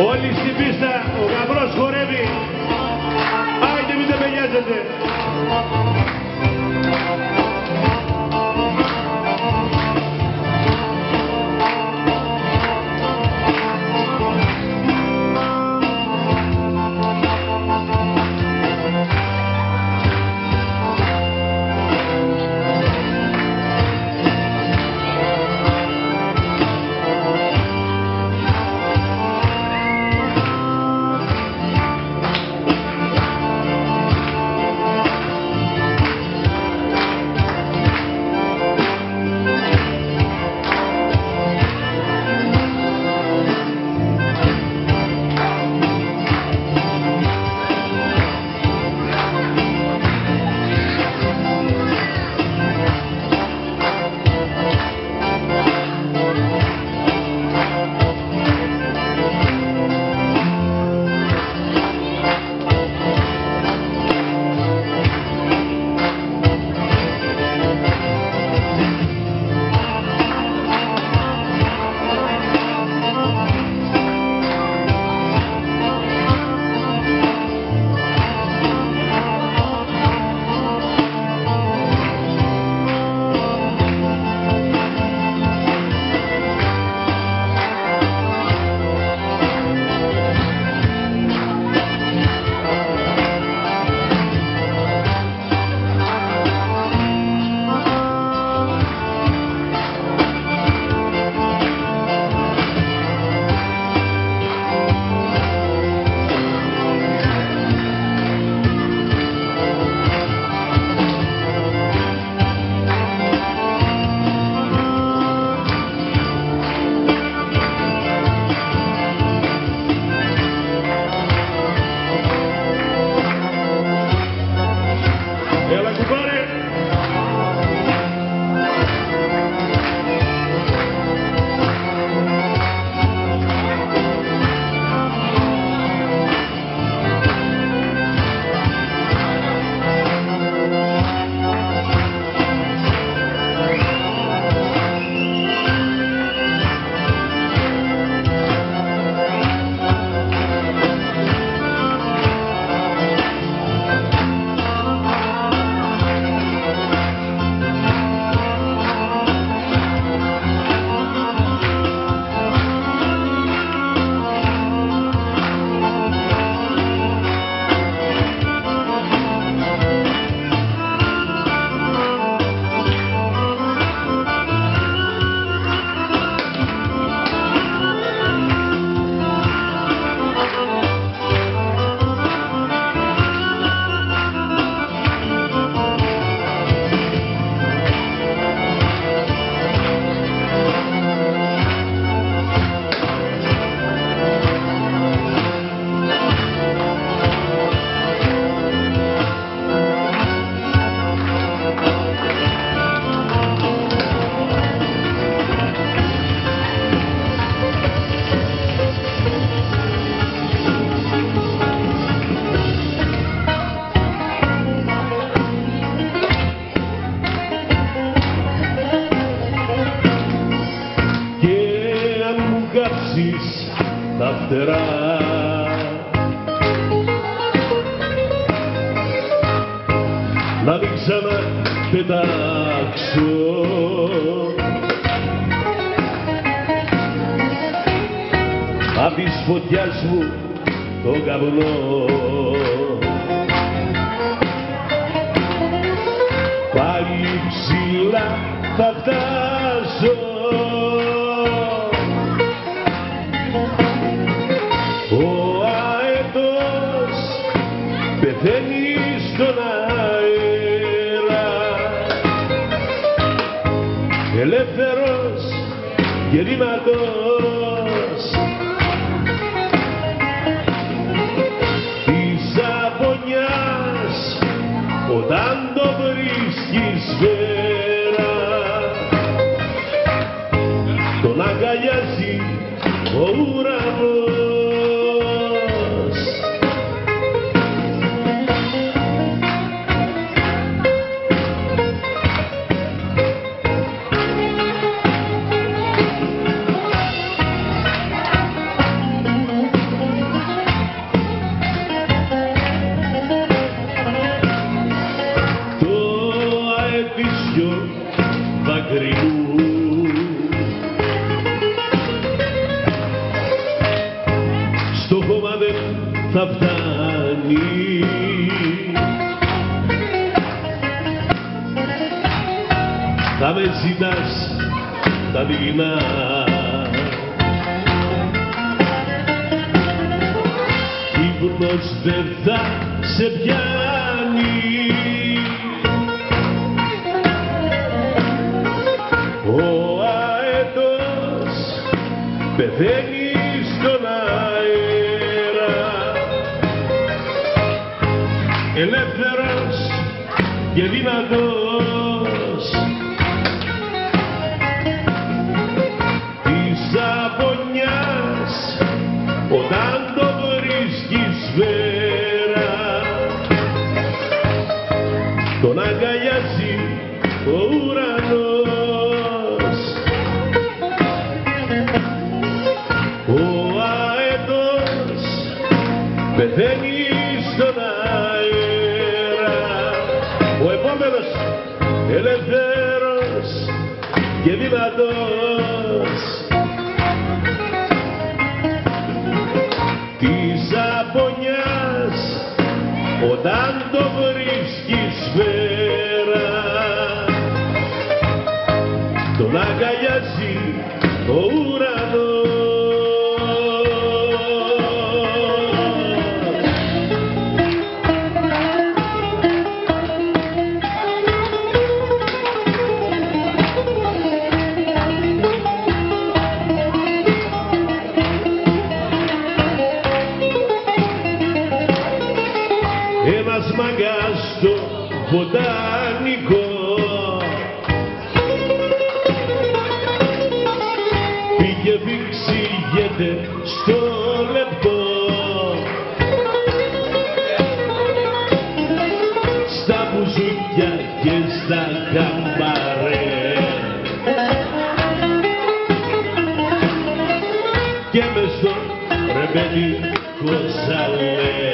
Olhe ξαναπετάξω απ' της φωτιάς μου τον καπνό. Πάλι ψηλά θα φτάσω. Ο αετός πεθαίνει στον γερήματος της αγωνιάς όταν το βρίσκεις βέρας τον αγκαλιάζει ο ουρανός θα φτάνει. Θα με ζητάς τα δειλινά ύπνος δεν θα σε πιάνει. Ο αετός πεθαίνει στον ελεύθερος και δυνατός και δυνατός της απονιάς όταν το βρίσκεις σφαίρα τον αγκαλιάζει ο ουρανός καμπαρέ και μες στο ρεμπελικό σαλέ